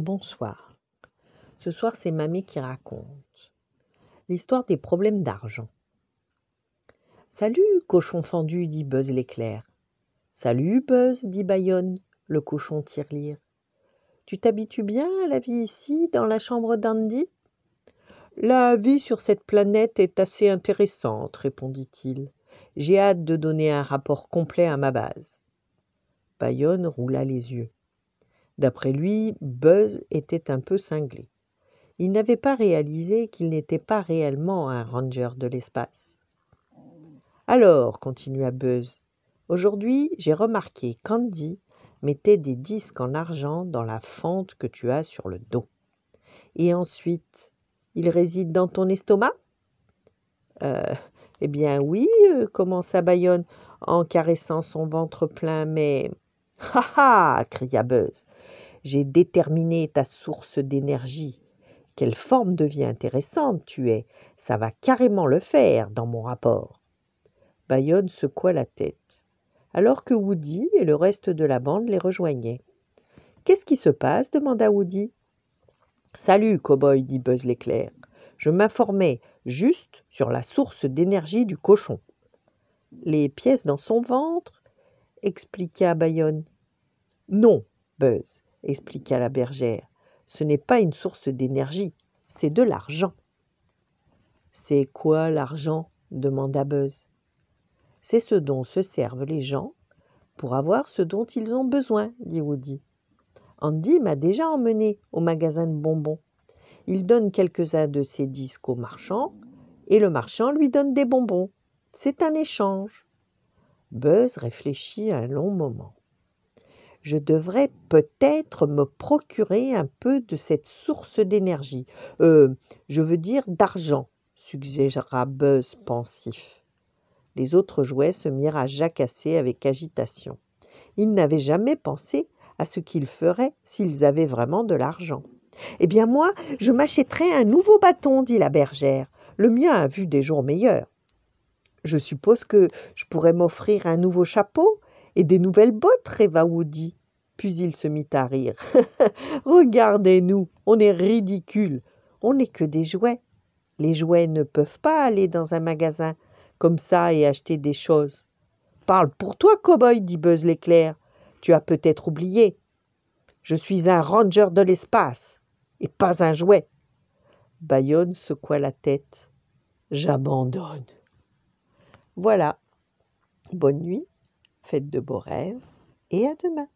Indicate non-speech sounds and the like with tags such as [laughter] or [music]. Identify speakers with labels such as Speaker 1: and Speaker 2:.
Speaker 1: Bonsoir. Ce soir, c'est Mamie qui raconte l'histoire des problèmes d'argent. Salut, cochon fendu, dit Buzz l'éclair. Salut, Buzz, dit Bayonne, le cochon tirelire. Tu t'habitues bien à la vie ici, dans la chambre d'Andy? La vie sur cette planète est assez intéressante, répondit-il. J'ai hâte de donner un rapport complet à ma base. Bayonne roula les yeux. D'après lui, Buzz était un peu cinglé. Il n'avait pas réalisé qu'il n'était pas réellement un ranger de l'espace. Alors, continua Buzz, aujourd'hui j'ai remarqué qu'Andy mettait des disques en argent dans la fente que tu as sur le dos. Et ensuite, il réside dans ton estomac? Euh, Eh bien oui, euh, commença Bayonne en caressant son ventre plein, mais. Ha ha cria Buzz. J'ai déterminé ta source d'énergie. Quelle forme de vie intéressante tu es. Ça va carrément le faire dans mon rapport. Bayonne secoua la tête, alors que Woody et le reste de la bande les rejoignaient. Qu'est-ce qui se passe? demanda Woody. Salut, cow-boy, dit Buzz l'éclair. Je m'informais juste sur la source d'énergie du cochon. Les pièces dans son ventre? expliqua Bayonne. Non, Buzz, expliqua la bergère. Ce n'est pas une source d'énergie, c'est de l'argent. C'est quoi l'argent? demanda Buzz. C'est ce dont se servent les gens pour avoir ce dont ils ont besoin, dit Woody. Andy m'a déjà emmené au magasin de bonbons. Il donne quelques-uns de ses disques au marchand et le marchand lui donne des bonbons. C'est un échange. Buzz réfléchit un long moment je devrais peut-être me procurer un peu de cette source d'énergie. Euh, je veux dire d'argent, suggéra Buzz pensif. Les autres jouets se mirent à jacasser avec agitation. Ils n'avaient jamais pensé à ce qu'ils feraient s'ils avaient vraiment de l'argent. Eh bien moi, je m'achèterais un nouveau bâton, dit la bergère. Le mien a vu des jours meilleurs. Je suppose que je pourrais m'offrir un nouveau chapeau et des nouvelles bottes, rêva Woody. Puis il se mit à rire. [laughs] Regardez-nous, on est ridicules. On n'est que des jouets. Les jouets ne peuvent pas aller dans un magasin comme ça et acheter des choses. Parle pour toi, cow-boy, dit Buzz l'éclair. Tu as peut-être oublié. Je suis un ranger de l'espace et pas un jouet. Bayonne secoua la tête. J'abandonne. Voilà. Bonne nuit, faites de beaux rêves et à demain.